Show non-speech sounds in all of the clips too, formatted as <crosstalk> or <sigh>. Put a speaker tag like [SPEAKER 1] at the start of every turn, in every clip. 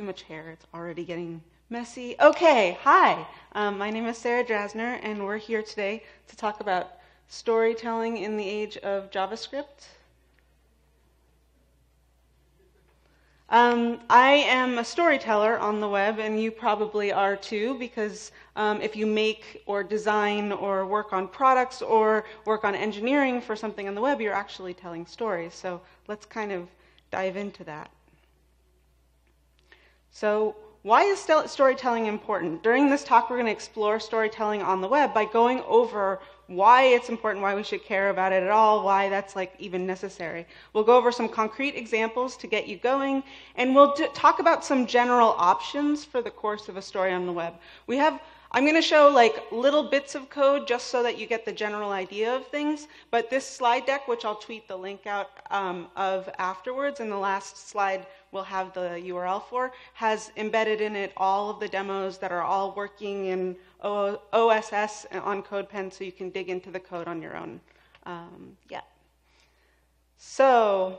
[SPEAKER 1] too much hair. It's already getting messy. Okay, hi. Um, my name is Sarah Drasner, and we're here today to talk about storytelling in the age of JavaScript. Um, I am a storyteller on the web, and you probably are too, because um, if you make or design or work on products or work on engineering for something on the web, you're actually telling stories. So let's kind of dive into that. So, why is storytelling important? During this talk, we're going to explore storytelling on the web by going over why it's important, why we should care about it at all, why that's like even necessary. We'll go over some concrete examples to get you going, and we'll talk about some general options for the course of a story on the web. We have I'm going to show like little bits of code just so that you get the general idea of things. But this slide deck, which I'll tweet the link out um, of afterwards, and the last slide we'll have the URL for, has embedded in it all of the demos that are all working in OSS on CodePen so you can dig into the code on your own. Um, yeah. So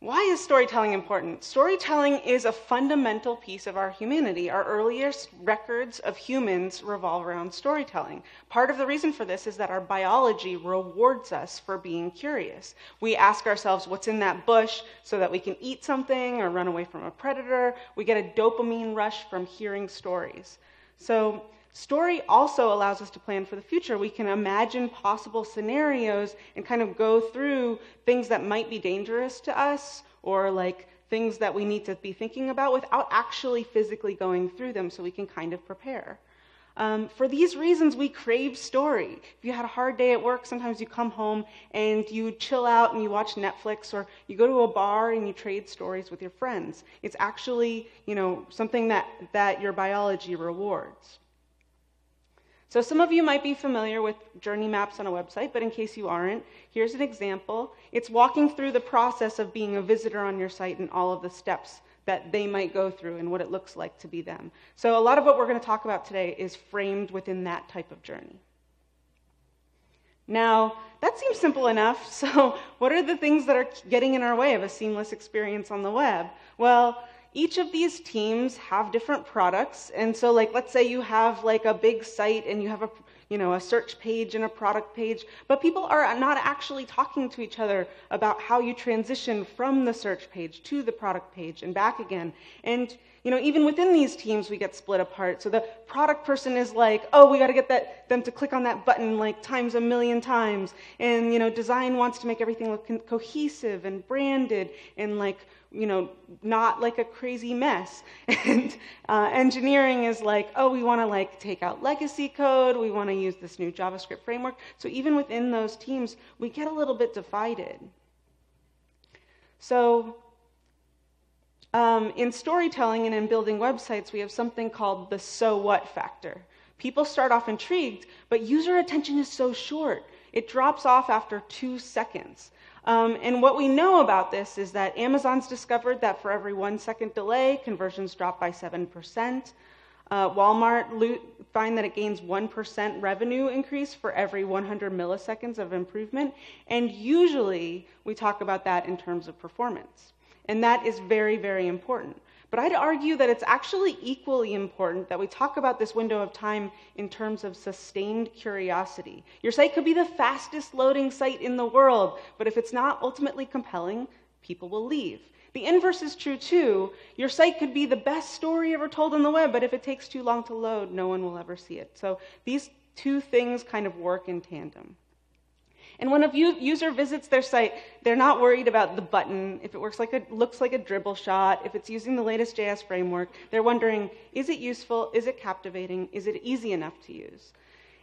[SPEAKER 1] why is storytelling important? Storytelling is a fundamental piece of our humanity. Our earliest records of humans revolve around storytelling. Part of the reason for this is that our biology rewards us for being curious. We ask ourselves what's in that bush so that we can eat something or run away from a predator. We get a dopamine rush from hearing stories. So, Story also allows us to plan for the future. We can imagine possible scenarios and kind of go through things that might be dangerous to us or like things that we need to be thinking about without actually physically going through them so we can kind of prepare. Um, for these reasons, we crave story. If you had a hard day at work, sometimes you come home and you chill out and you watch Netflix, or you go to a bar and you trade stories with your friends. It's actually, you know, something that, that your biology rewards. So some of you might be familiar with journey maps on a website, but in case you aren't, here's an example. It's walking through the process of being a visitor on your site and all of the steps that they might go through and what it looks like to be them. So a lot of what we're going to talk about today is framed within that type of journey. Now, that seems simple enough. <laughs> So, what are the things that are getting in our way of a seamless experience on the web? Well, each of these teams have different products and so like let's say you have like a big site and you have a you know a search page and a product page but people are not actually talking to each other about how you transition from the search page to the product page and back again. And you know even within these teams we get split apart. So the product person is like oh we got to get that them to click on that button like times a million times. And you know design wants to make everything look cohesive and branded and like you know, not like a crazy mess. <laughs> And uh, engineering is like, oh, we want to like take out legacy code. We want to use this new JavaScript framework. So even within those teams, we get a little bit divided. So um, in storytelling and in building websites, we have something called the so what factor. People start off intrigued, but user attention is so short. It drops off after two seconds. Um, and what we know about this is that Amazon's discovered that for every one second delay, conversions drop by 7%. Uh, Walmart lo- find that it gains 1% revenue increase for every 100 milliseconds of improvement. And usually we talk about that in terms of performance. And that is very, very important. But I'd argue that it's actually equally important that we talk about this window of time in terms of sustained curiosity. Your site could be the fastest loading site in the world, but if it's not ultimately compelling, people will leave. The inverse is true too. Your site could be the best story ever told on the web, but if it takes too long to load, no one will ever see it. So these two things kind of work in tandem. And when a user visits their site, they're not worried about the button, if it works like a, looks like a Dribbble shot, if it's using the latest JS framework. They're wondering, is it useful? Is it captivating? Is it easy enough to use?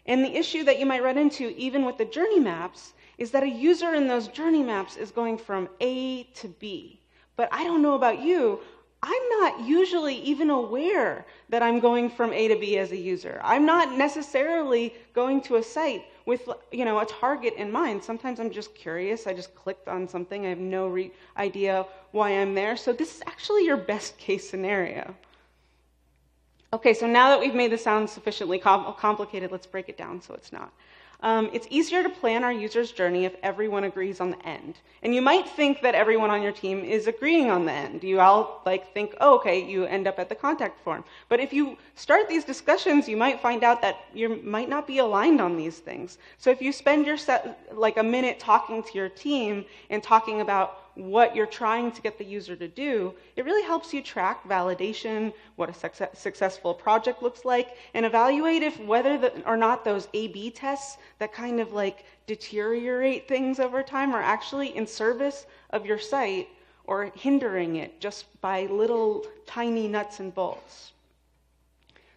[SPEAKER 1] And the issue that you might run into, even with the journey maps, is that a user in those journey maps is going from A to B. But I don't know about you, I'm not usually even aware that I'm going from A to B as a user. I'm not necessarily going to a site with you know a target in mind. Sometimes I'm just curious. I just clicked on something. I have no re- idea why I'm there. So this is actually your best case scenario. Okay, so now that we've made this sound sufficiently com- complicated, let's break it down so it's not. Um, it's easier to plan our user's journey if everyone agrees on the end. And you might think that everyone on your team is agreeing on the end. You all like think, oh, okay, you end up at the contact form. But if you start these discussions, you might find out that you might not be aligned on these things. So if you spend your set, like a minute talking to your team and talking about what you're trying to get the user to do, it really helps you track validation, what a success, successful project looks like, and evaluate if whether the, or not those A-B tests that kind of like deteriorate things over time are actually in service of your site or hindering it just by little tiny nuts and bolts.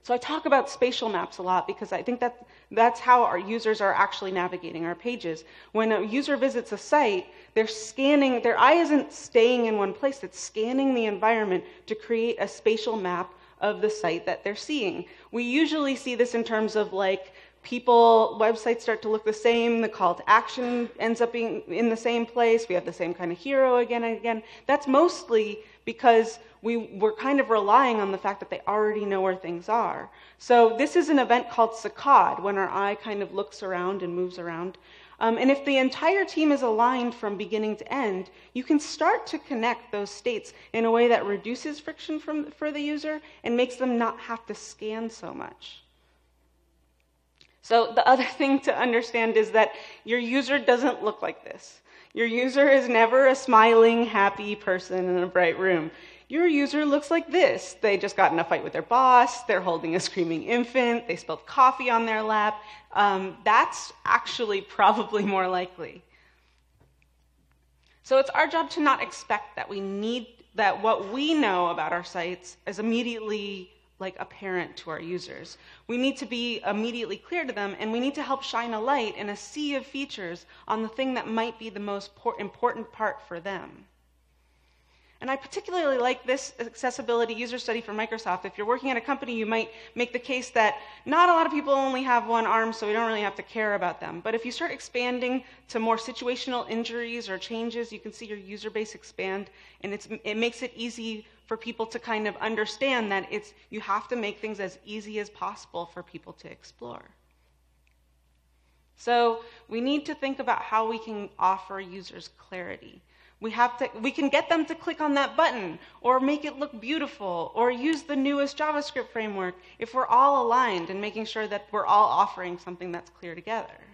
[SPEAKER 1] So I talk about spatial maps a lot because I think that that's how our users are actually navigating our pages. When a user visits a site, they're scanning, their eye isn't staying in one place, it's scanning the environment to create a spatial map of the site that they're seeing. We usually see this in terms of like people, websites start to look the same, the call to action ends up being in the same place, we have the same kind of hero again and again. That's mostly because we were kind of relying on the fact that they already know where things are. So this is an event called saccade, when our eye kind of looks around and moves around. Um, and if the entire team is aligned from beginning to end, you can start to connect those states in a way that reduces friction from, for the user and makes them not have to scan so much. So the other <laughs> thing to understand is that your user doesn't look like this. Your user is never a smiling, happy person in a bright room. Your user looks like this. They just got in a fight with their boss. They're holding a screaming infant. They spilled coffee on their lap. Um, that's actually probably more likely. So it's our job to not expect that we need that what we know about our sites is immediately like apparent to our users. We need to be immediately clear to them, and we need to help shine a light in a sea of features on the thing that might be the most important part for them. And I particularly like this accessibility user study from Microsoft. If you're working at a company, you might make the case that not a lot of people only have one arm, so we don't really have to care about them. But if you start expanding to more situational injuries or changes, you can see your user base expand, and it makes it easy for people to kind of understand that it's, you have to make things as easy as possible for people to explore. So we need to think about how we can offer users clarity. We, have to, we can get them to click on that button or make it look beautiful or use the newest JavaScript framework if we're all aligned and making sure that we're all offering something that's clear together.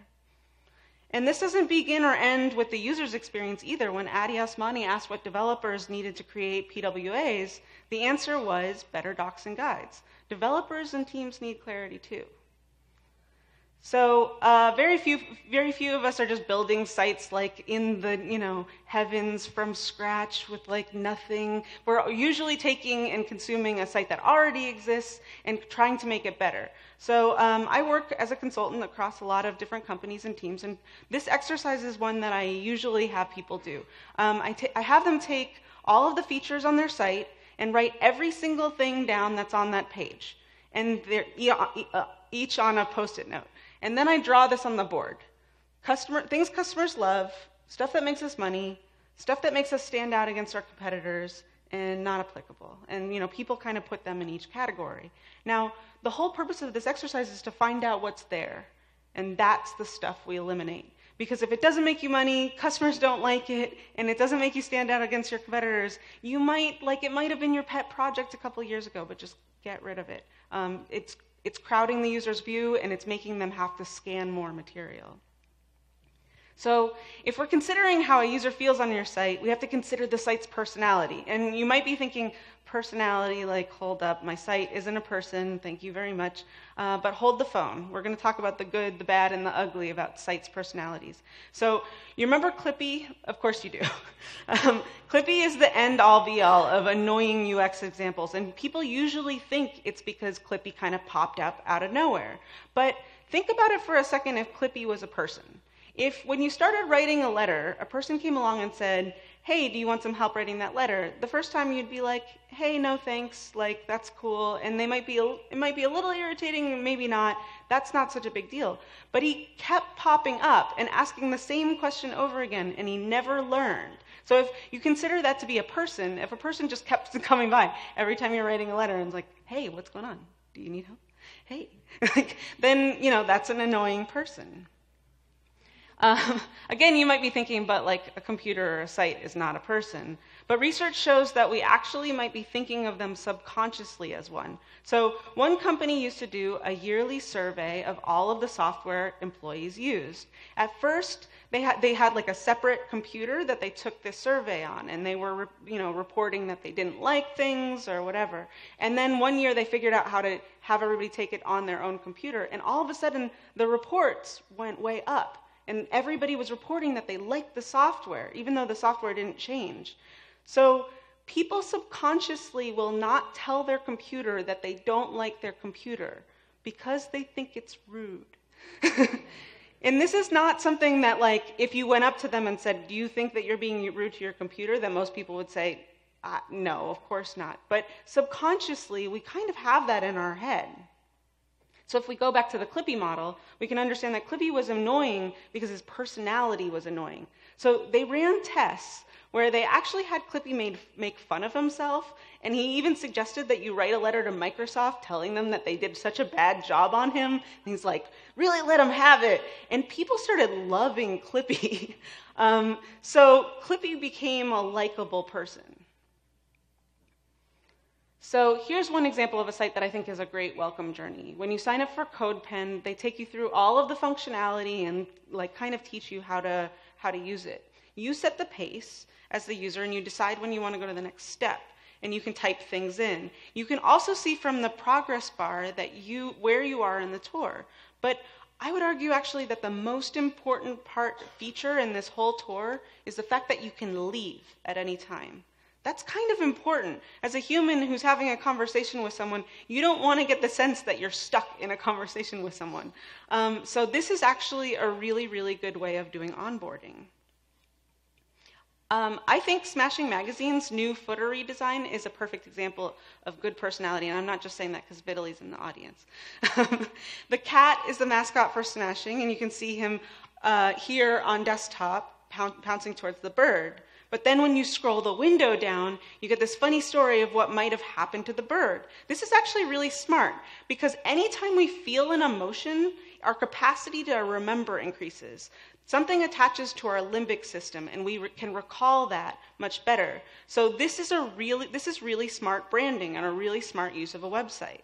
[SPEAKER 1] And this doesn't begin or end with the user's experience either. When Addy Osmani asked what developers needed to create PWAs, the answer was better docs and guides. Developers and teams need clarity too. So uh, very few, very few of us are just building sites like in the you know heavens from scratch with like nothing. We're usually taking and consuming a site that already exists and trying to make it better. So um, I work as a consultant across a lot of different companies and teams, and this exercise is one that I usually have people do. Um, I, I have them take all of the features on their site and write every single thing down that's on that page, and they're uh, each on a post-it note. And then I draw this on the board. Customer, things customers love, stuff that makes us money, stuff that makes us stand out against our competitors, and not applicable. And you know, people kind of put them in each category. Now, the whole purpose of this exercise is to find out what's there. And that's the stuff we eliminate. Because if it doesn't make you money, customers don't like it, and it doesn't make you stand out against your competitors, you might, like it might have been your pet project a couple years ago, but just get rid of it. Um, it's it's crowding the user's view and it's making them have to scan more material. So, if we're considering how a user feels on your site, we have to consider the site's personality. And you might be thinking, personality, like, hold up, my site isn't a person, thank you very much. Uh, but hold the phone. We're going to talk about the good, the bad, and the ugly about sites' personalities. So, you remember Clippy? Of course you do. <laughs> um, Clippy is the end all be all of annoying UX examples. And people usually think it's because Clippy kind of popped up out of nowhere. But think about it for a second if Clippy was a person. If, when you started writing a letter, a person came along and said, hey, do you want some help writing that letter? The first time you'd be like, hey, no thanks, like that's cool, and they might be it might be a little irritating, maybe not. That's not such a big deal. But he kept popping up and asking the same question over again, and he never learned. So if you consider that to be a person, if a person just kept <laughs> coming by every time you're writing a letter and it's like, hey, what's going on? Do you need help? Hey, <laughs> then you know that's an annoying person. Um, <laughs> again, you might be thinking, but like a computer or a site is not a person. But research shows that we actually might be thinking of them subconsciously as one. So, one company used to do a yearly survey of all of the software employees used. At first, they had, they had like a separate computer that they took this survey on, and they were you know, reporting that they didn't like things or whatever. And then one year, they figured out how to have everybody take it on their own computer, and all of a sudden, the reports went way up. And everybody was reporting that they liked the software, even though the software didn't change. So people subconsciously will not tell their computer that they don't like their computer because they think it's rude. <laughs> and this is not something that, like, if you went up to them and said, Do you think that you're being rude to your computer? that most people would say, uh, No, of course not. But subconsciously, we kind of have that in our head. So if we go back to the Clippy model, we can understand that Clippy was annoying because his personality was annoying. So they ran tests where they actually had Clippy made, make fun of himself, and he even suggested that you write a letter to Microsoft telling them that they did such a bad job on him. And he's like, really let him have it. And people started loving Clippy. <laughs> um, so Clippy became a likable person. So here's one example of a site that I think is a great welcome journey. When you sign up for CodePen, they take you through all of the functionality and like kind of teach you how to how to use it. You set the pace as the user and you decide when you want to go to the next step and you can type things in. You can also see from the progress bar that you where you are in the tour. But I would argue actually that the most important part feature in this whole tour is the fact that you can leave at any time. That's kind of important. As a human who's having a conversation with someone, you don't want to get the sense that you're stuck in a conversation with someone. Um, so, this is actually a really, really good way of doing onboarding. Um, I think Smashing Magazine's new footer redesign is a perfect example of good personality, and I'm not just saying that because Vitaly's in the audience. <laughs> the cat is the mascot for Smashing, and you can see him uh, here on desktop pouncing towards the bird. But then when you scroll the window down, you get this funny story of what might have happened to the bird. This is actually really smart because anytime we feel an emotion, our capacity to remember increases. Something attaches to our limbic system and we re- can recall that much better. So this is a really this is really smart branding and a really smart use of a website.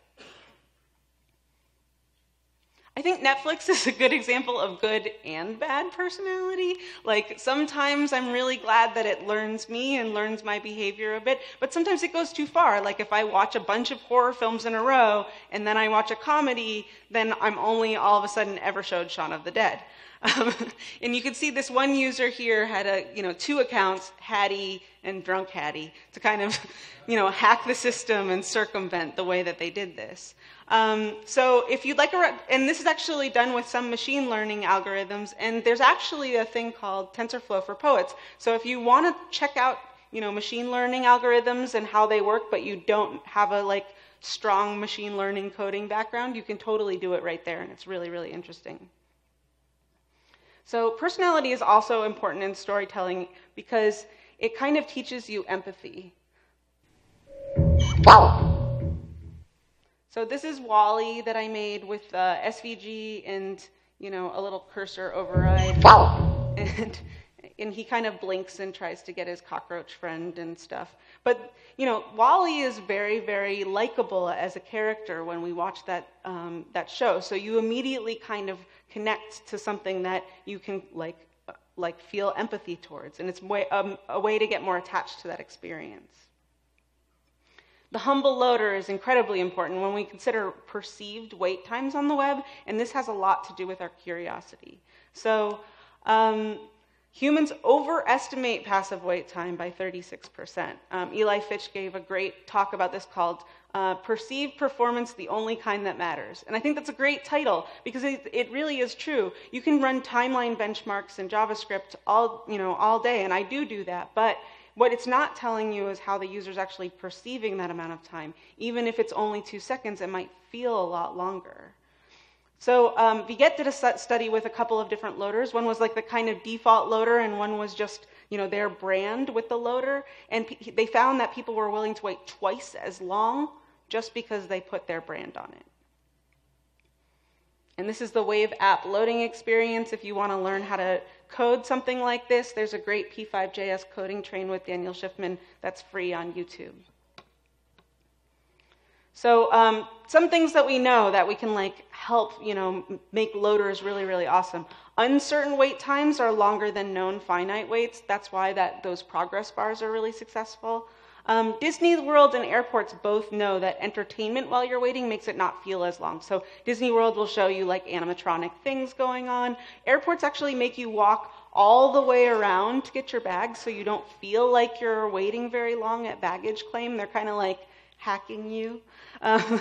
[SPEAKER 1] I think Netflix <laughs> is a good example of good and bad personality. Like, sometimes I'm really glad that it learns me and learns my behavior a bit, but sometimes it goes too far. Like, if I watch a bunch of horror films in a row and then I watch a comedy, then I'm only all of a sudden ever showed Shaun of the Dead. <laughs> Um, and you can see this one user here had a, you know, two accounts, Hattie and Drunk Hattie, to kind of, <laughs> you know, hack the system and circumvent the way that they did this. Um, so if you'd like a, and this is actually done with some machine learning algorithms, and there's actually a thing called TensorFlow for Poets. So if you want to check out, you know, machine learning algorithms and how they work, but you don't have a like strong machine learning coding background, you can totally do it right there, and it's really, really interesting. So personality is also important in storytelling because it kind of teaches you empathy. Wow. So this is WALL-E that I made with uh, SVG and you know a little cursor override. Wow. And and he kind of blinks and tries to get his cockroach friend and stuff. But you know, WALL-E is very very likable as a character when we watch that um, that show. So you immediately kind of connect to something that you can like uh, like feel empathy towards, and it's way, um, a way to get more attached to that experience. The humble loader is incredibly important when we consider perceived wait times on the web, and this has a lot to do with our curiosity. So, um, humans overestimate passive wait time by 36%. Um, Eli Fitch gave a great talk about this called uh, Perceived Performance, the Only Kind That Matters. And I think that's a great title because it, it really is true. You can run timeline benchmarks in JavaScript all, you know, all day, and I do do that, but what it's not telling you is how the user is actually perceiving that amount of time. Even if it's only two seconds, it might feel a lot longer. So um, Viget did a study with a couple of different loaders. One was like the kind of default loader, and one was just you know their brand with the loader. And they found that people were willing to wait twice as long just because they put their brand on it. And this is the Wave app loading experience. If you want to learn how to code something like this, there's a great P5JS coding train with Daniel Shiffman that's free on YouTube. So um, some things that we know that we can like help, you know, make loaders really, really awesome. Uncertain wait times are longer than known finite waits. That's why that those progress bars are really successful. Um, Disney World and airports both know that entertainment while you're waiting makes it not feel as long. So Disney World will show you like animatronic things going on. Airports actually make you walk all the way around to get your bags so you don't feel like you're waiting very long at baggage claim. They're kind of like hacking you. <laughs> Um,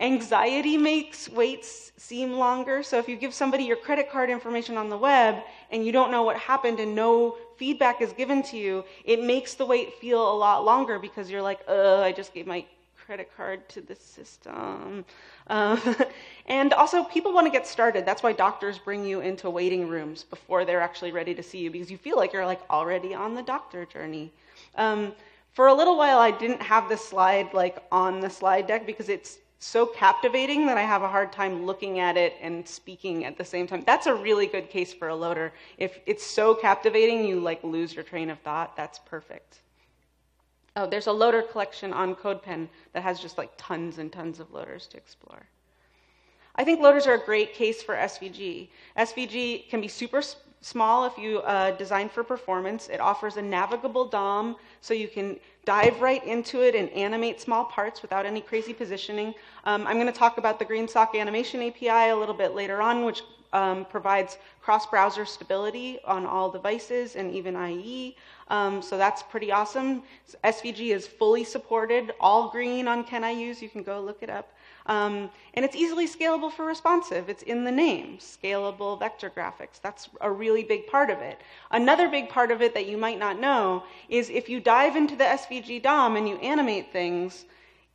[SPEAKER 1] anxiety makes waits seem longer. So if you give somebody your credit card information on the web and you don't know what happened and no feedback is given to you, it makes the wait feel a lot longer because you're like, uh, I just gave my credit card to the system. Um, <laughs> and also, people want to get started. That's why doctors bring you into waiting rooms before they're actually ready to see you because you feel like you're like already on the doctor journey. Um, for a little while, I didn't have this slide like on the slide deck because it's so captivating that I have a hard time looking at it and speaking at the same time. That's a really good case for a loader. If it's so captivating, you like lose your train of thought. That's perfect. Oh, there's a loader collection on CodePen that has just like tons and tons of loaders to explore. I think loaders are a great case for SVG. SVG can be super small if you uh, design for performance. It offers a navigable DOM so you can dive right into it and animate small parts without any crazy positioning. Um, I'm going to talk about the GreenSock Animation API a little bit later on, which um, provides cross-browser stability on all devices and even IE. Um, so that's pretty awesome. SVG is fully supported, all green on Can I Use. You can go look it up. Um, and it's easily scalable for responsive. It's in the name, scalable vector graphics. That's a really big part of it. Another big part of it that you might not know is if you dive into the SVG DOM and you animate things,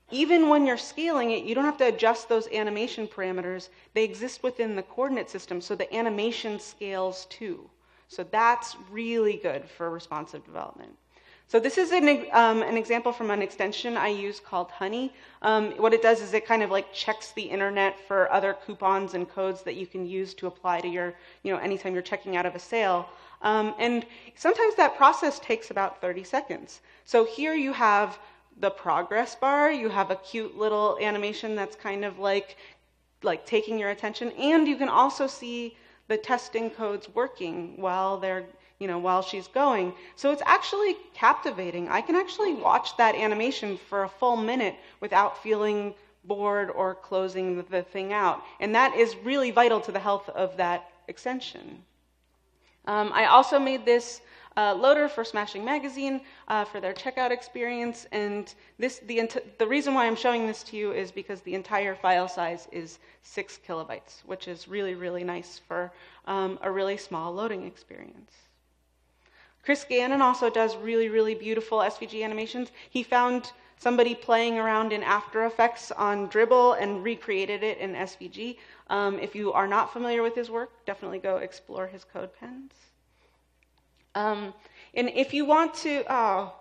[SPEAKER 1] even when you're scaling it, you don't have to adjust those animation parameters. They exist within the coordinate system, so the animation scales too. So that's really good for responsive development. So this is an, um, an example from an extension I use called Honey. Um, what it does is it kind of like checks the internet for other coupons and codes that you can use to apply to your, you know, anytime you're checking out of a sale. Um, and sometimes that process takes about 30 seconds. So here you have the progress bar, you have a cute little animation that's kind of like, like taking your attention, and you can also see the testing codes working while they're you know, while she's going. So it's actually captivating. I can actually watch that animation for a full minute without feeling bored or closing the thing out. And that is really vital to the health of that extension. Um, I also made this uh, loader for Smashing Magazine uh, for their checkout experience. And this, the, the reason why I'm showing this to you is because the entire file size is six kilobytes, which is really, really nice for um, a really small loading experience. Chris Gannon also does really, really beautiful SVG animations. He found somebody playing around in After Effects on Dribbble and recreated it in SVG. Um, if you are not familiar with his work, definitely go explore his CodePens. Um, and if you want to, oh,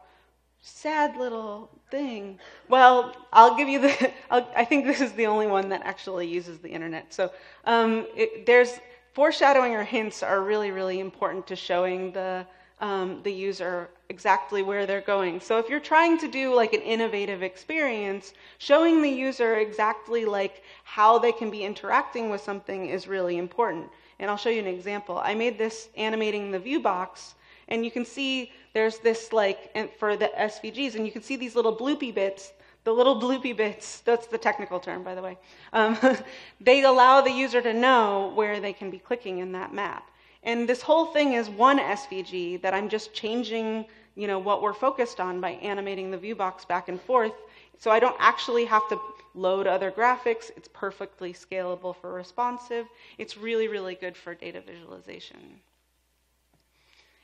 [SPEAKER 1] sad little thing. Well, I'll give you the. <laughs> I'll, i think this is the only one that actually uses the internet. So um, it, there's foreshadowing or hints are really, really important to showing the um, the user exactly where they're going. So if you're trying to do like an innovative experience, showing the user exactly like how they can be interacting with something is really important. And I'll show you an example. I made this animating the view box, and you can see there's this like for the SVGs, and you can see these little bloopy bits. The little bloopy bits, that's the technical term, by the way, um, <laughs> they allow the user to know where they can be clicking in that map. And this whole thing is one SVG that I'm just changing, you know, what we're focused on by animating the view box back and forth. So I don't actually have to load other graphics. It's perfectly scalable for responsive. It's really, really good for data visualization.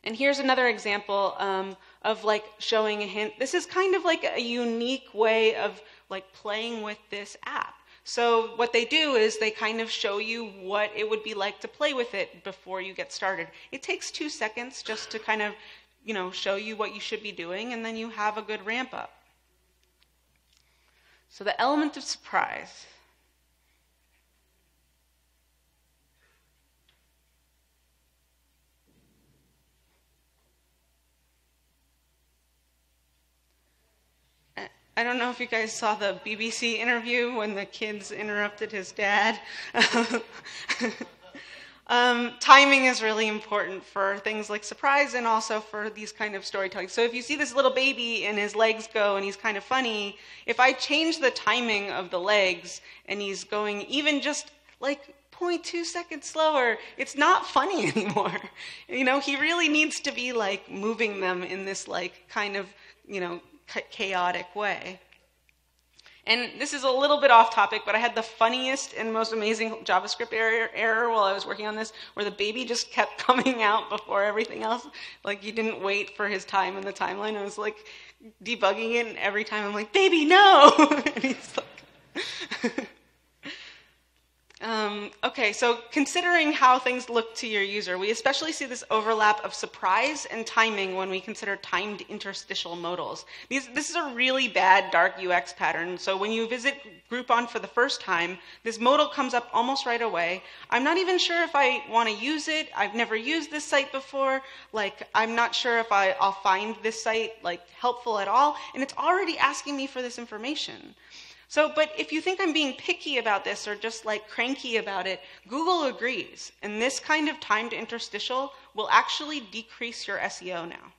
[SPEAKER 1] And here's another example um, of like showing a hint. This is kind of like a unique way of like playing with this app. So what they do is they kind of show you what it would be like to play with it before you get started. It takes two seconds just to kind of, you know, show you what you should be doing, and then you have a good ramp up. So the element of surprise. Know if you guys saw the BBC interview when the kids interrupted his dad. <laughs> um, timing is really important for things like surprise and also for these kind of storytelling. So if you see this little baby and his legs go and he's kind of funny, if I change the timing of the legs and he's going even just like 0.2 seconds slower, it's not funny <laughs> anymore. You know, he really needs to be like moving them in this like kind of, you know, chaotic way. And this is a little bit off topic, but I had the funniest and most amazing JavaScript error, error, while I was working on this, where the baby just kept <laughs> coming out before everything else. Like he didn't wait for his time in the timeline. I was like debugging it, and every time I'm like, "Baby, no!" <laughs> and he's like. <laughs> Um, okay, so considering how things look to your user, we especially see this overlap of surprise and timing when we consider timed interstitial modals. These, this is a really bad dark UX pattern. So when you visit Groupon for the first time, this modal comes up almost right away. I'm not even sure if I want to use it. I've never used this site before. Like, I'm not sure if I, I'll find this site like helpful at all. And it's already asking me for this information. So, but if you think I'm being picky about this or just like cranky about it, Google agrees. And this kind of timed interstitial will actually decrease your SEO now.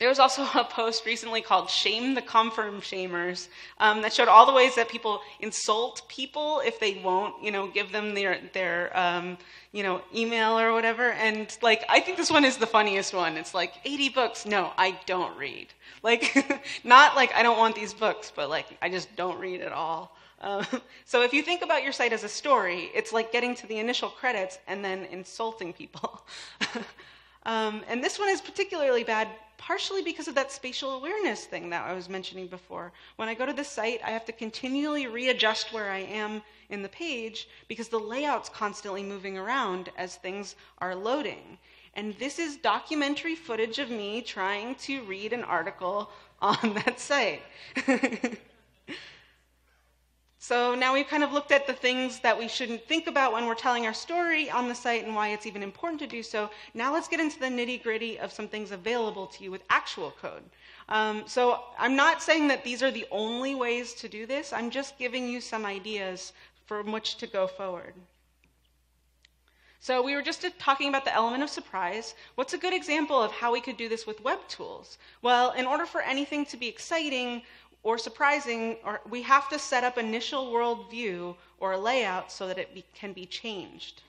[SPEAKER 1] There was also <laughs> a post recently called Shame the Confirm Shamers um, that showed all the ways that people insult people if they won't, you know, give them their, their um, you know, email or whatever. And, like, I think this one is the funniest one. It's like, 80 books. No, I don't read. Like, <laughs> not like I don't want these books, but like, I just don't read at all. Uh, <laughs> so if you think about your site as a story, it's like getting to the initial credits and then insulting people. um, and this one is particularly bad partially because of that spatial awareness thing that I was mentioning before. When I go to the site, I have to continually readjust where I am in the page because the layout's constantly moving around as things are loading. And this is documentary footage of me trying to read an article <laughs> on that site. <laughs> So now we've kind of looked at the things that we shouldn't think about when we're telling our story on the site and why it's even important to do so. Now let's get into the nitty gritty of some things available to you with actual code. Um, so I'm not saying that these are the only ways to do this. I'm just giving you some ideas from which to go forward. So we were just talking about the element of surprise. What's a good example of how we could do this with web tools? Well, in order for anything to be exciting, or surprising, or we have to set up initial world view or layout so that it be, can be changed.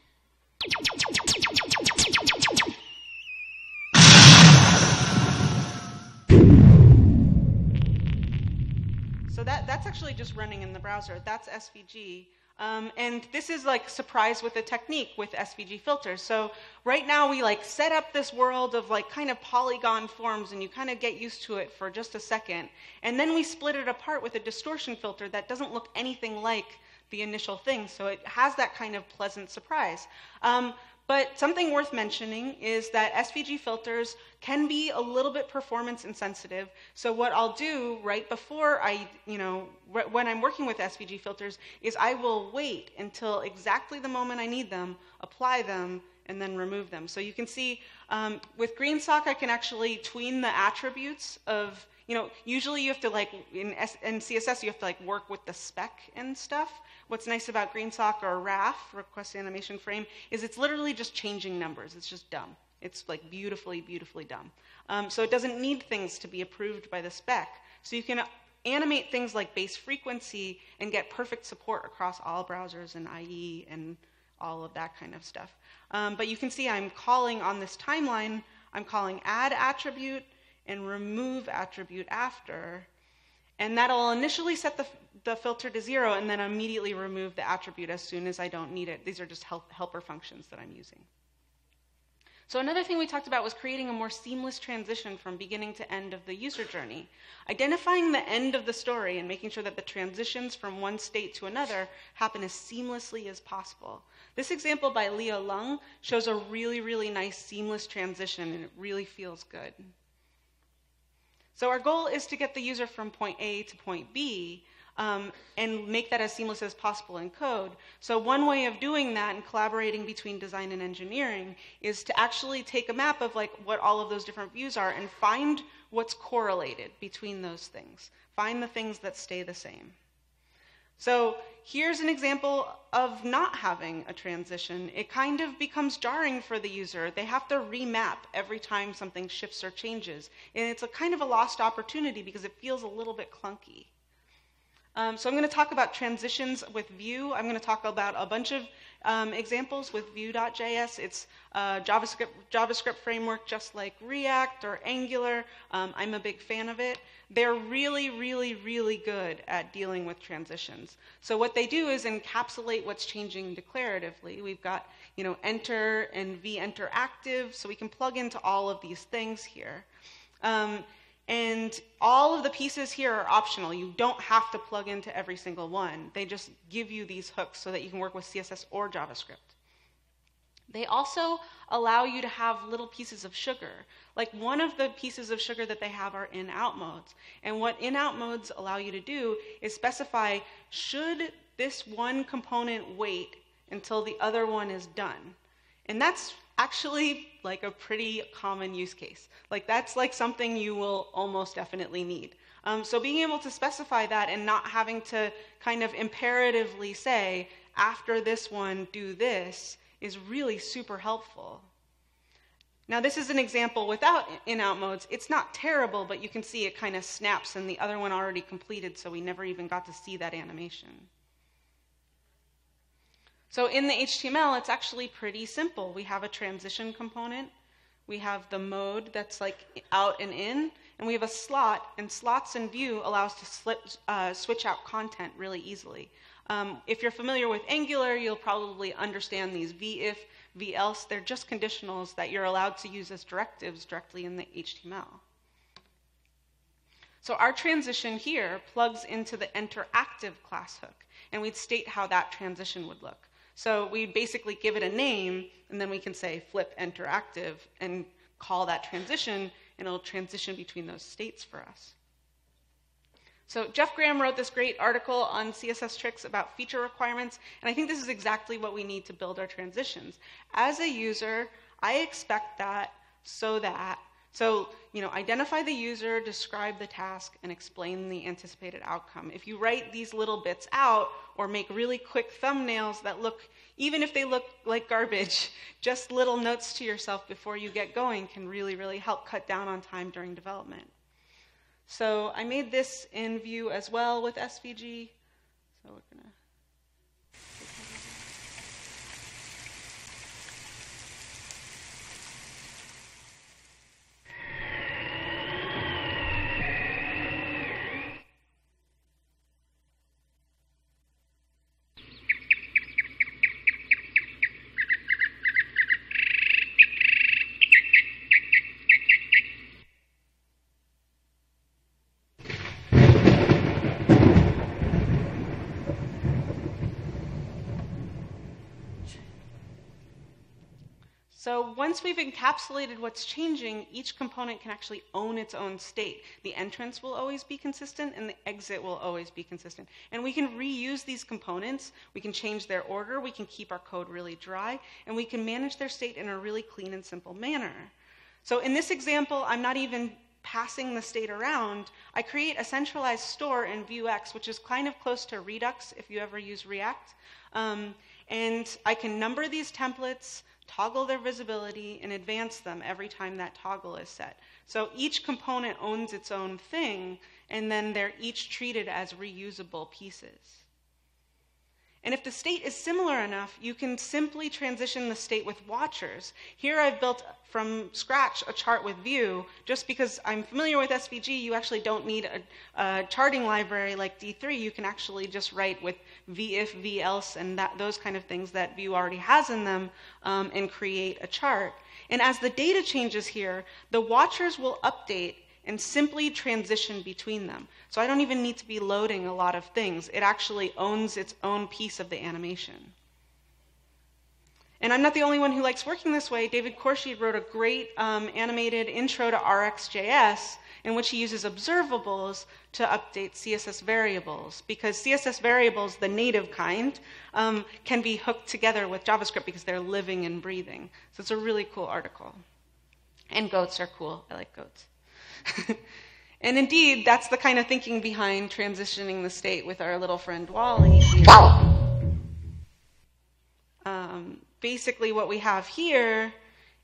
[SPEAKER 1] So that, that's actually just running in the browser. That's SVG. Um, and this is like surprise with a technique with SVG filters. So right now we like set up this world of like kind of polygon forms and you kind of get used to it for just a second. And then we split it apart with a distortion filter that doesn't look anything like the initial thing. So it has that kind of pleasant surprise. Um, but something worth mentioning is that SVG filters can be a little bit performance insensitive. So what I'll do right before I, you know, when I'm working with SVG filters is I will wait until exactly the moment I need them, apply them, and then remove them. So you can see um, with GreenSock, I can actually tween the attributes of, you know, usually you have to like, in, S- in CSS, you have to like work with the spec and stuff. What's nice about GreenSock or RAF, Request Animation Frame, is it's literally just changing numbers. It's just dumb. It's like beautifully, beautifully dumb. Um, so it doesn't need things to be approved by the spec. So you can animate things like base frequency and get perfect support across all browsers and IE and all of that kind of stuff. Um, but you can see I'm calling on this timeline, I'm calling add attribute and remove attribute after. And that'll initially set the, the filter to zero and then immediately remove the attribute as soon as I don't need it. These are just help, helper functions that I'm using. So another thing we talked about was creating a more seamless transition from beginning to end of the user journey. Identifying the end of the story and making sure that the transitions from one state to another happen as seamlessly as possible. This example by Leo Lung shows a really, really nice seamless transition and it really feels good. So our goal is to get the user from point A to point B um, and make that as seamless as possible in code. So one way of doing that and collaborating between design and engineering is to actually take a map of like what all of those different views are and find what's correlated between those things. Find the things that stay the same. So here's an example of not having a transition. It kind of becomes jarring for the user. They have to remap every time something shifts or changes. And it's a kind of a lost opportunity because it feels a little bit clunky. Um, so I'm going to talk about transitions with Vue. I'm going to talk about a bunch of um, examples with Vue.js. It's a JavaScript, JavaScript framework just like React or Angular. Um, I'm a big fan of it. They're really, really, really good at dealing with transitions. So what they do is encapsulate what's changing declaratively. We've got, you know, enter and vEnter active, so we can plug into all of these things here. Um, and all of the pieces here are optional. You don't have to plug into every single one. They just give you these hooks so that you can work with CSS or JavaScript. They also allow you to have little pieces of sugar. Like one of the pieces of sugar that they have are in out modes. And what in out modes allow you to do is specify should this one component wait until the other one is done? And that's actually like a pretty common use case. Like that's like something you will almost definitely need. Um, so being able to specify that and not having to kind of imperatively say, after this one, do this, is really super helpful. Now, this is an example without in-out modes. It's not terrible, but you can see it kind of snaps and the other one already completed, so we never even got to see that animation. So in the HTML, it's actually pretty simple. We have a transition component, we have the mode that's like out and in, and we have a slot, and slots in Vue allows to slip, uh, switch out content really easily. Um, if you're familiar with Angular, you'll probably understand these vif, velse. They're just conditionals that you're allowed to use as directives directly in the HTML. So our transition here plugs into the interactive class hook, and we'd state how that transition would look. So we basically give it a name, and then we can say flip interactive and call that transition, and it'll transition between those states for us. So Jeff Graham wrote this great article on CSS tricks about feature requirements, and I think this is exactly what we need to build our transitions. As a user, I expect that so that so, you know, identify the user, describe the task, and explain the anticipated outcome. If you write these little bits out or make really quick thumbnails that look, even if they look like garbage, <laughs> just little notes to yourself before you get going can really, really help cut down on time during development. So I made this in Vue as well with SVG. So we're going So once we've encapsulated what's changing, each component can actually own its own state. The entrance will always be consistent, and the exit will always be consistent. And we can reuse these components. We can change their order. We can keep our code really dry. And we can manage their state in a really clean and simple manner. So in this example, I'm not even passing the state around. I create a centralized store in Vuex, which is kind of close to Redux if you ever use React. Um, and I can number these templates toggle their visibility, and advance them every time that toggle is set. So each component owns its own thing, and then they're each treated as reusable pieces. And if the state is similar enough, you can simply transition the state with watchers. Here I've built from scratch a chart with Vue. Just because I'm familiar with SVG, you actually don't need a, a charting library like D3. You can actually just write with vif, velse, and that, those kind of things that Vue already has in them um, and create a chart. And as the data changes here, the watchers will update and simply transition between them. So I don't even need to be loading a lot of things. It actually owns its own piece of the animation. And I'm not the only one who likes working this way. David Khourshid wrote a great um, animated intro to RxJS in which he uses observables to update CSS variables because CSS variables, the native kind, um, can be hooked together with JavaScript because they're living and breathing. So it's a really cool article. And goats are cool. I like goats. <laughs> and indeed, that's the kind of thinking behind transitioning the state with our little friend WALL-E. Um, basically, what we have here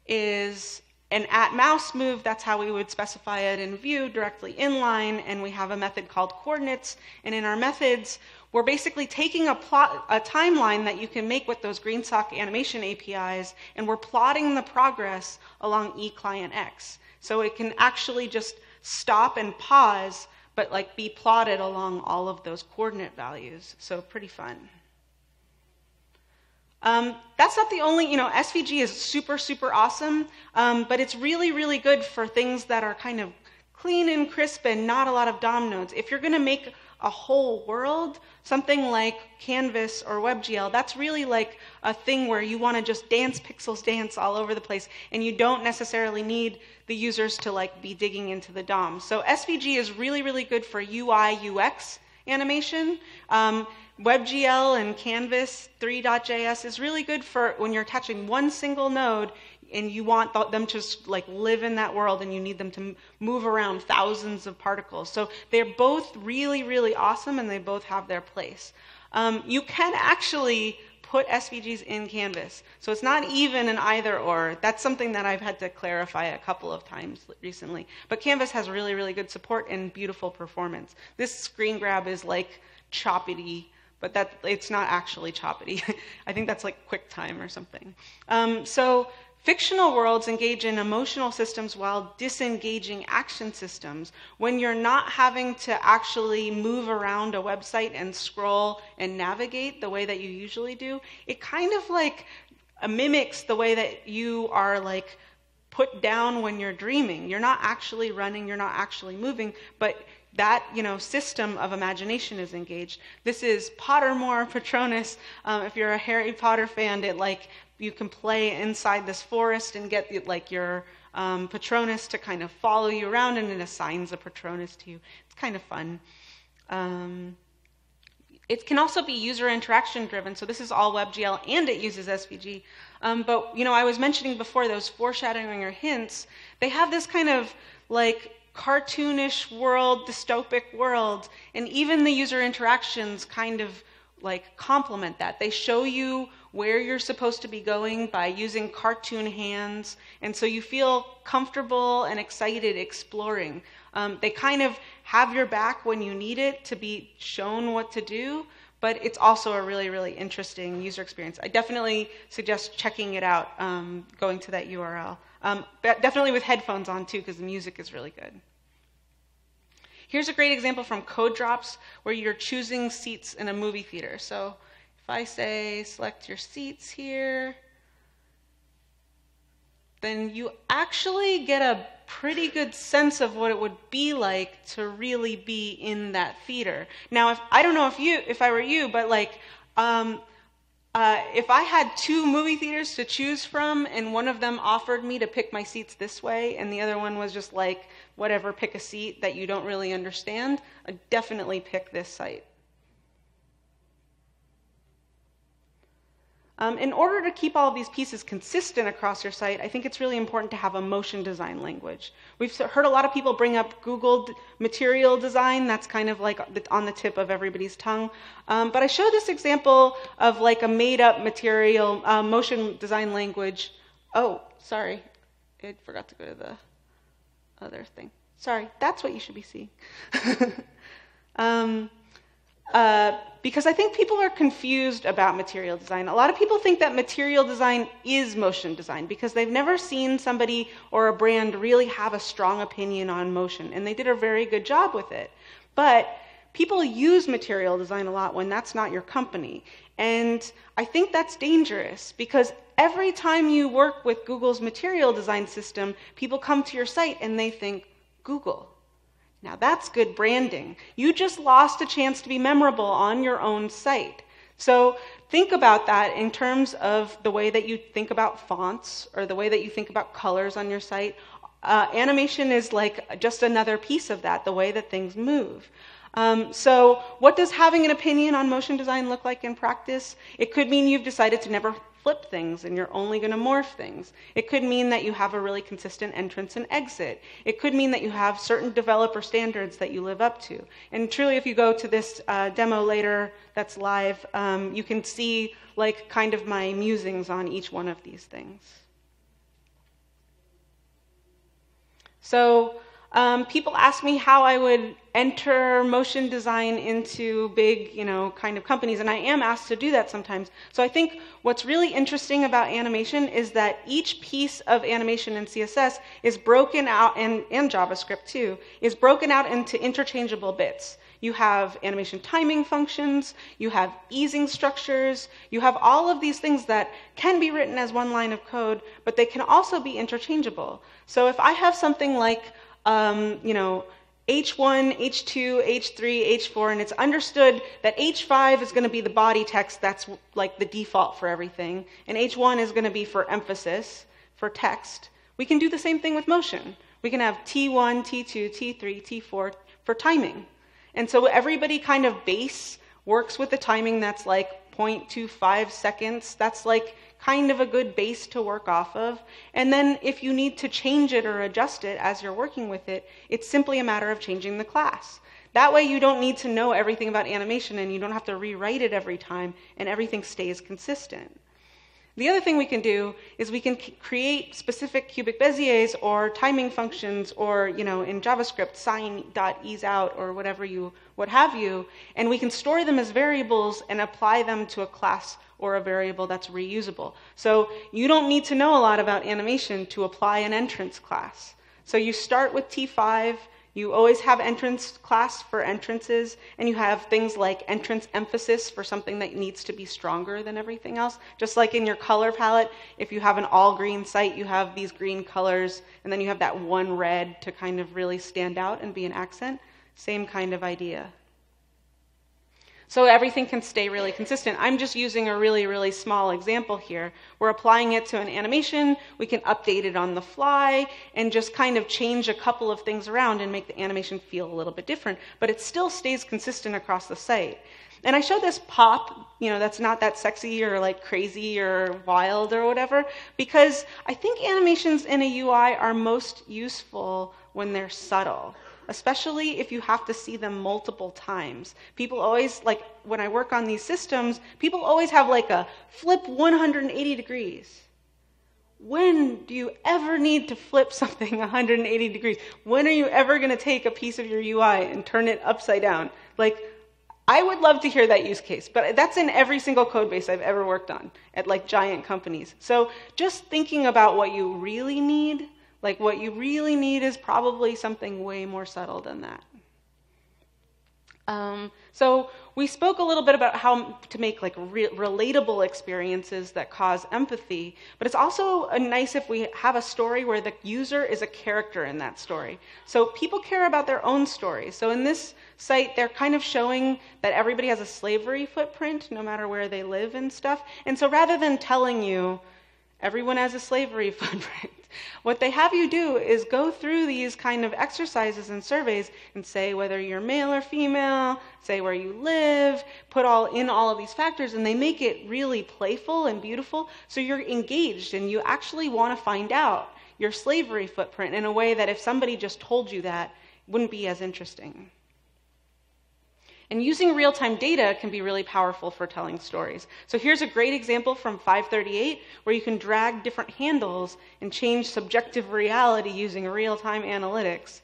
[SPEAKER 1] is an at mouse move, that's how we would specify it in Vue directly inline, and we have a method called coordinates. And in our methods, we're basically taking a, plot, a timeline that you can make with those GreenSock animation APIs, and we're plotting the progress along eClientX. So it can actually just stop and pause, but like be plotted along all of those coordinate values. So pretty fun. Um, that's not the only, you know, SVG is super, super awesome, um, but it's really, really good for things that are kind of clean and crisp and not a lot of DOM nodes. If you're going to make a whole world, something like Canvas or WebGL, that's really like a thing where you want to just dance pixels dance all over the place, and you don't necessarily need the users to like be digging into the DOM. So SVG is really, really good for UI UX animation. Um, WebGL and Canvas Three.js is really good for when you're attaching one single node and you want them to like live in that world and you need them to move around thousands of particles. So they're both really, really awesome and they both have their place. Um, you can actually put SVGs in Canvas. So it's not even an either or. That's something that I've had to clarify a couple of times recently. But Canvas has really, really good support and beautiful performance. This screen grab is like choppity but that it's not actually choppity. <laughs> I think that's like QuickTime or something. Um, so fictional worlds engage in emotional systems while disengaging action systems. When you're not having to actually move around a website and scroll and navigate the way that you usually do, it kind of like mimics the way that you are like put down when you're dreaming. You're not actually running, you're not actually moving, but that you know system of imagination is engaged. This is Pottermore <laughs> Patronus. Um, if you're a Harry Potter fan, it like you can play inside this forest and get like your um, Patronus to kind of follow you around, and it assigns a Patronus to you. It's kind of fun. Um, it can also be user interaction driven. So this is all WebGL and it uses SVG. Um, but you know, I was mentioning before those foreshadowing or hints. They have this kind of like cartoonish world, dystopic world, and even the user interactions kind of like complement that. They show you where you're supposed to be going by using cartoon hands, and so you feel comfortable and excited exploring. Um, they kind of have your back when you need it to be shown what to do, but it's also a really, really interesting user experience. I definitely suggest checking it out, um, going to that URL. Um, definitely with headphones on too, because the music is really good. Here's a great example from Codrops where you're choosing seats in a movie theater. So if I say select your seats here, then you actually get a pretty good sense of what it would be like to really be in that theater. Now, if I don't know if you, if I were you, but like, um, uh, if I had two movie theaters to choose from, and one of them offered me to pick my seats this way, and the other one was just like, whatever, pick a seat that you don't really understand, I'd definitely pick this site. Um, in order to keep all of these pieces consistent across your site, I think it's really important to have a motion design language. We've heard a lot of people bring up Google material design. That's kind of like on the tip of everybody's tongue. Um, but I show this example of like a made-up material uh, motion design language. Oh, sorry, I forgot to go to the other thing. Sorry, that's what you should be seeing. <laughs> um, uh, because I think people are confused about material design. A lot of people think that material design is motion design because they've never seen somebody or a brand really have a strong opinion on motion, and they did a very good job with it. But people use material design a lot when that's not your company. And I think that's dangerous because every time you work with Google's material design system, people come to your site and they think, Google. Now that's good branding. You just lost a chance to be memorable on your own site. So think about that in terms of the way that you think about fonts or the way that you think about colors on your site. Uh, animation is like just another piece of that, the way that things move. Um, so, what does having an opinion on motion design look like in practice? It could mean you've decided to never flip things and you're only going to morph things. It could mean that you have a really consistent entrance and exit. It could mean that you have certain developer standards that you live up to. And truly, if you go to this uh, demo later that's live, um, you can see like kind of my musings on each one of these things. So um, people ask me how I would enter motion design into big, you know, kind of companies, and I am asked to do that sometimes. So I think what's really interesting about animation is that each piece of animation in CSS is broken out, and, and JavaScript too, is broken out into interchangeable bits. You have animation timing functions, you have easing structures, you have all of these things that can be written as one line of code, but they can also be interchangeable. So if I have something like um, you know, H1, H2, H3, H4, and it's understood that H5 is going to be the body text that's like the default for everything, and H1 is going to be for emphasis, for text. We can do the same thing with motion. We can have T1, T2, T3, T4 for timing. And so everybody kind of base works with the timing that's like 0.25 seconds. That's like kind of a good base to work off of. And then if you need to change it or adjust it as you're working with it, it's simply a matter of changing the class. That way you don't need to know everything about animation and you don't have to rewrite it every time and everything stays consistent. The other thing we can do is we can create specific cubic Beziers or timing functions or, you know, in JavaScript, Sine.easeOut or whatever you, what have you, and we can store them as variables and apply them to a class or a variable that's reusable. So you don't need to know a lot about animation to apply an entrance class. So you start with T5, you always have entrance class for entrances, and you have things like entrance emphasis for something that needs to be stronger than everything else. Just like in your color palette, if you have an all green site, you have these green colors, and then you have that one red to kind of really stand out and be an accent. Same kind of idea. So everything can stay really consistent. I'm just using a really, really small example here. We're applying it to an animation. We can update it on the fly and just kind of change a couple of things around and make the animation feel a little bit different, but it still stays consistent across the site. And I show this pop, you know, that's not that sexy or like crazy or wild or whatever, because I think animations in a UI are most useful when they're subtle especially if you have to see them multiple times. People always, like, when I work on these systems, people always have like a flip 180 degrees. When do you ever need to flip something <laughs> 180 degrees? When are you ever going to take a piece of your UI and turn it upside down? Like, I would love to hear that use case, but that's in every single code base I've ever worked on at like giant companies. So just thinking about what you really need like, what you really need is probably something way more subtle than that. Um, so we spoke a little bit about how to make like re- relatable experiences that cause empathy, but it's also nice if we have a story where the user is a character in that story. So people care about their own stories. So in this site, they're kind of showing that everybody has a slavery footprint, no matter where they live and stuff. And so rather than telling you everyone has a slavery <laughs> footprint, what they have you do is go through these kind of exercises and surveys and say whether you're male or female, say where you live, put all in all of these factors, and they make it really playful and beautiful. So you're engaged and you actually want to find out your slavery footprint in a way that if somebody just told you that, wouldn't be as interesting. And using real time data can be really powerful for telling stories. So here's a great example from 538 where you can drag different handles and change subjective reality using real time analytics.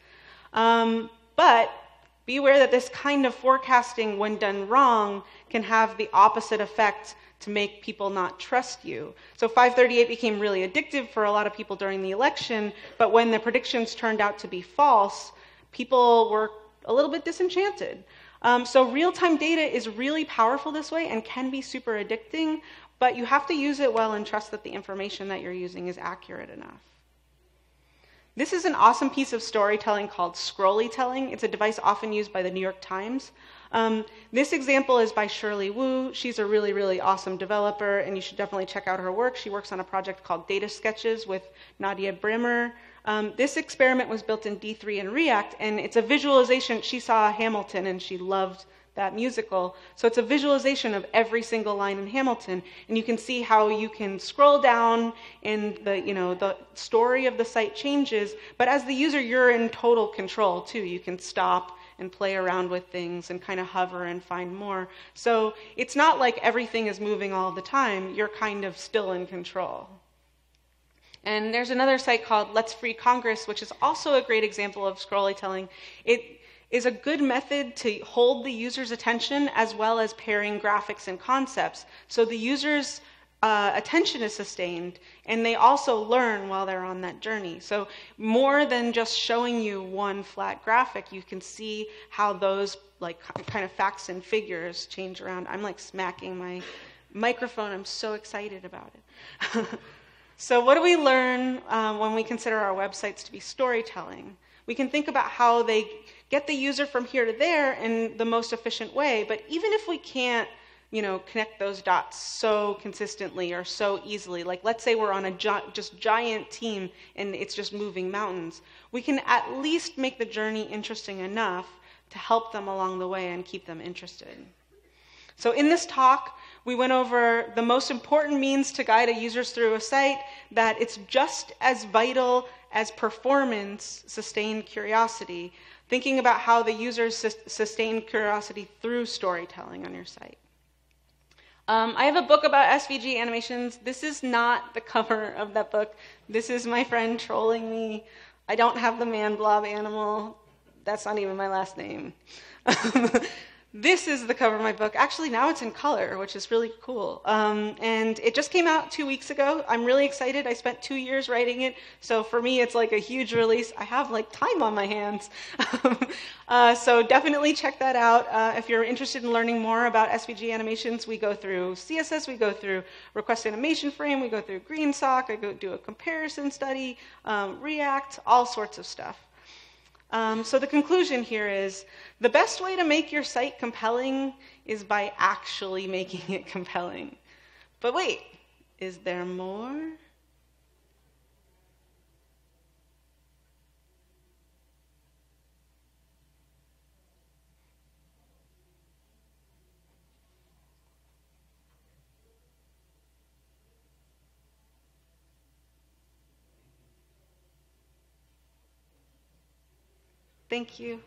[SPEAKER 1] Um, but be aware that this kind of forecasting, when done wrong, can have the opposite effect to make people not trust you. So 538 became really addictive for a lot of people during the election, but when the predictions turned out to be false, people were a little bit disenchanted. Um, so real time data is really powerful this way and can be super addicting, but you have to use it well and trust that the information that you're using is accurate enough. This is an awesome piece of storytelling called scrolly telling. It's a device often used by the New York Times. Um, this example is by Shirley Wu. She's a really, really awesome developer, and you should definitely check out her work. She works on a project called Data Sketches with Nadieh Bremer. Um, this experiment was built in D3 and React, and it's a visualization. She saw Hamilton and she loved that musical. So it's a visualization of every single line in Hamilton, and you can see how you can scroll down and the you know the story of the site changes. But as the user, you're in total control too. You can stop and play around with things and kind of hover and find more. So it's not like everything is moving all the time. You're kind of still in control. And there's another site called Let's Free Congress, which is also a great example of scrollytelling. It is a good method to hold the user's attention as well as pairing graphics and concepts. So the user's uh, attention is sustained and they also learn while they're on that journey. So, more than just showing you one flat graphic, you can see how those like kind of facts and figures change around. I'm like smacking my microphone. I'm so excited about it. <laughs> so, what do we learn um, when we consider our websites to be storytelling? We can think about how they get the user from here to there in the most efficient way, but even if we can't you know, connect those dots so consistently or so easily. Like, let's say we're on a gi- just giant team and it's just moving mountains. We can at least make the journey interesting enough to help them along the way and keep them interested. So, in this talk, we went over the most important means to guide a user through a site, that it's just as vital as performance sustained curiosity, thinking about how the users sus- sustain curiosity through storytelling on your site. Um, I have a book about SVG animations. This is not the <laughs> cover of that book. This is my friend trolling me. I don't have the man blob animal. That's not even my last name. <laughs> this is the cover of my book. Actually, now it's in color, which is really cool. Um, and it just came out two weeks ago. I'm really excited. I spent two years writing it, so for me, it's like a huge release. I have like time on my hands. <laughs> uh, so definitely check that out. Uh, if you're interested in learning more about SVG animations, we go through CSS, we go through Request Animation Frame, we go through GreenSock, I go do a comparison study, um, React, all sorts of stuff. Um, so the conclusion here is the best way to make your site compelling is by actually <laughs> making it compelling. But wait, is there more? Thank you.